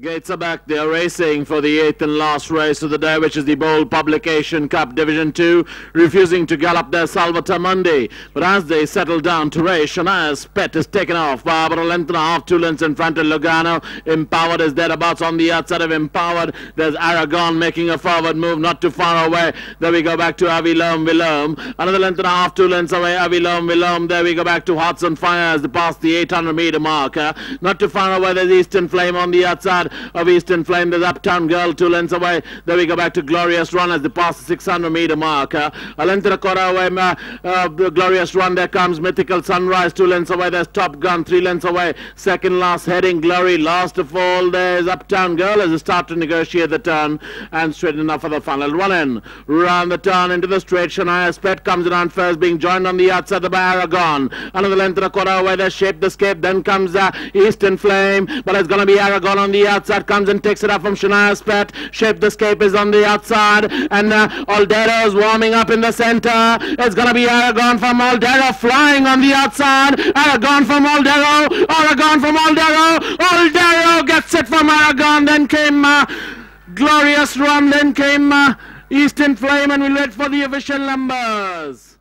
Gates are back. They are racing for the eighth and last race of the day, which is the Bol Publication Cup Division 2, refusing to gallop their Salvatore Monday. But as they settle down to race, Shania's pet is taken off by about a length and a half, two lengths in front of Lugano. Empowered is thereabouts on the outside of Empowered. There's Aragon making a forward move, not too far away. There we go back to Avilome Vilome. Another length and a half, two lengths away, Avilome Vilome. There we go back to Hearts on Fire as they pass the 800 meter marker. Not too far away, there's Eastern Flame on the outside of Eastern Flame. There's Uptown Girl two lengths away. There we go back to Glorious Run as they pass the 600 meter mark. Uh, a length and a quarter away. Uh, uh, Glorious Run. There comes Mythical Sunrise two lengths away. There's Top Gun three lengths away. Second last heading Glory. Last of all there's Uptown Girl as they start to negotiate the turn and straight enough for the final run in. Round the turn into the straight. Shania Pet comes around first being joined on the outside by Aragon. Another length and a quarter away. There's Shape the Scape. Then comes uh, Eastern Flame. But it's going to be Aragon on the outside comes and takes it up from Shania's pet. Shape the Scape is on the outside. And uh, Aldero is warming up in the center. It's going to be Aragon from Aldero flying on the outside. Aragon from Aldero. Aragon from Aldero. Aldero gets it from Aragon. Then came uh, Glorious Run. Then came uh, Eastern Flame. And we'll wait for the official numbers.